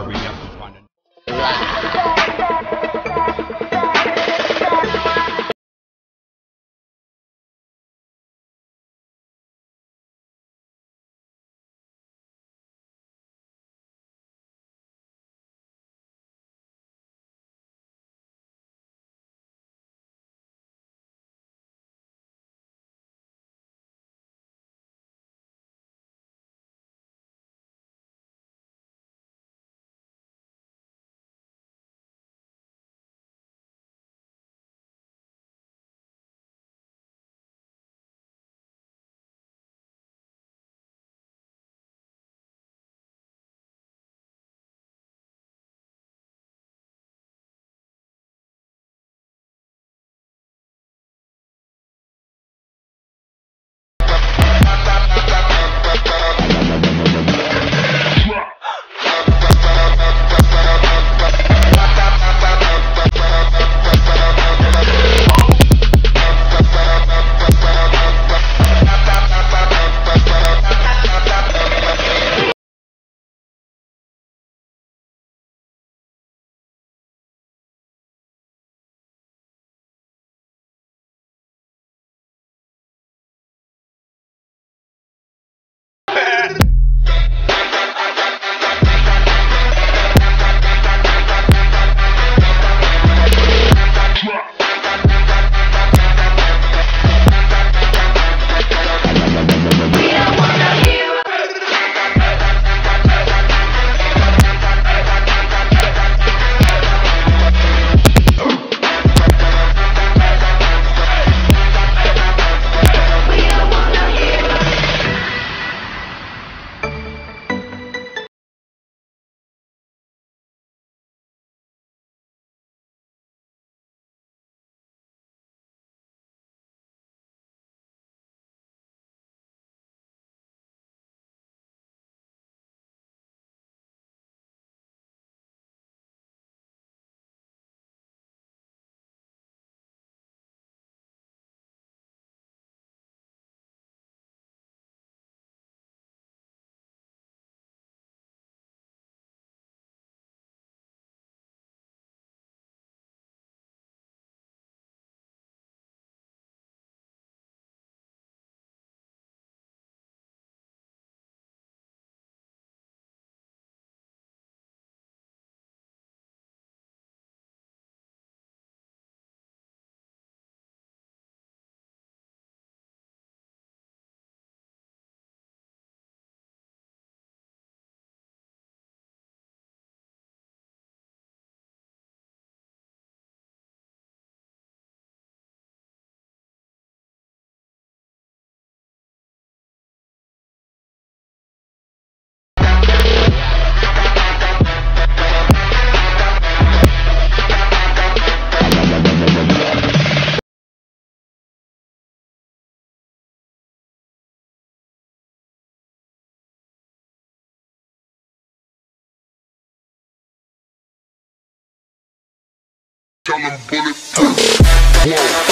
are we up to find Tell them bulletproof. Whoa.